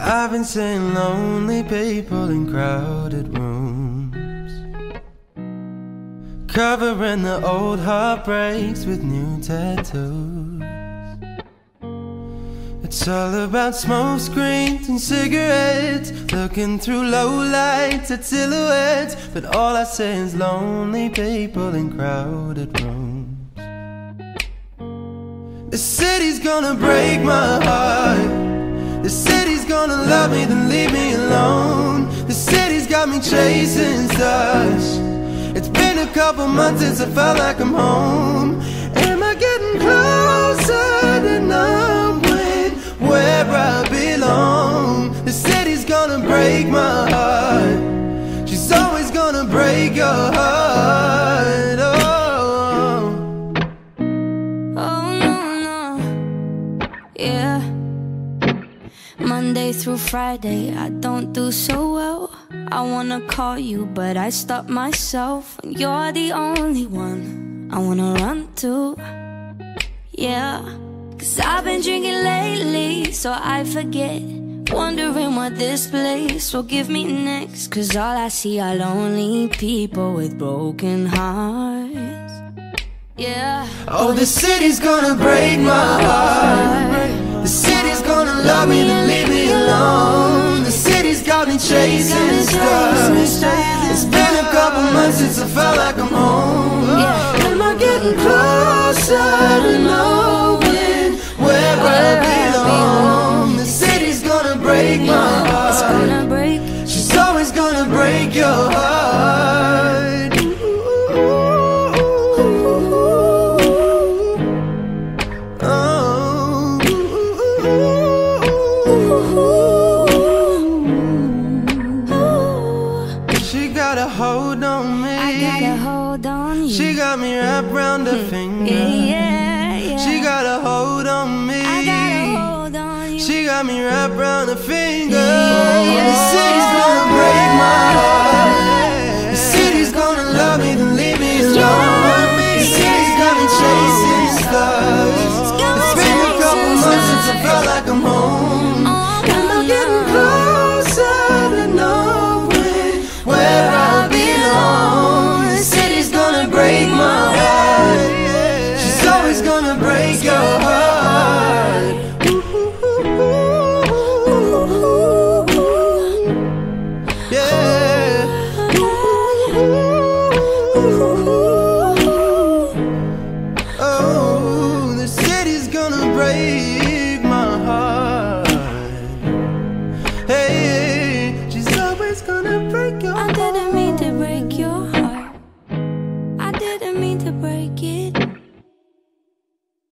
I've been seeing lonely people in crowded rooms. Covering the old heartbreaks with new tattoos. It's all about smoke screens and cigarettes. Looking through low lights at silhouettes. But all I see is lonely people in crowded rooms. The city's gonna break my heart. The city's gonna love me, then leave me alone. The city's got me chasing stars. It's been a couple months since I felt like I'm home. Am I getting closer to knowing where I belong? The city's gonna break my heart. She's always gonna break your heart. Oh. Oh no, no, yeah. Monday through Friday, I don't do so well. I wanna call you, but I stop myself. You're the only one I wanna run to. Yeah, cause I've been drinking lately, so I forget. Wondering what this place will give me next. Cause all I see are lonely people with broken hearts. Yeah. Oh, the city's gonna break my heart. Couple months since I felt like I'm home. Am I getting closer to knowing where I belong? The city's gonna break my got a hold on me. I gotta hold on you. She got me wrapped around her hmm. finger. yeah, yeah. She got a hold on me. I gotta hold on you. She got me wrapped around her finger. Break your heart.